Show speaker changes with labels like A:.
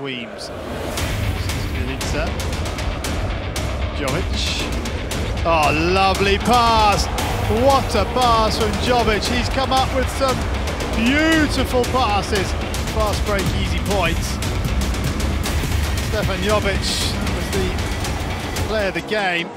A: Weems. Jovic. Oh, lovely pass. What a pass from Jovic. He's come up with some beautiful passes. Fast break, easy points. Stefan Jovic was the player of the game.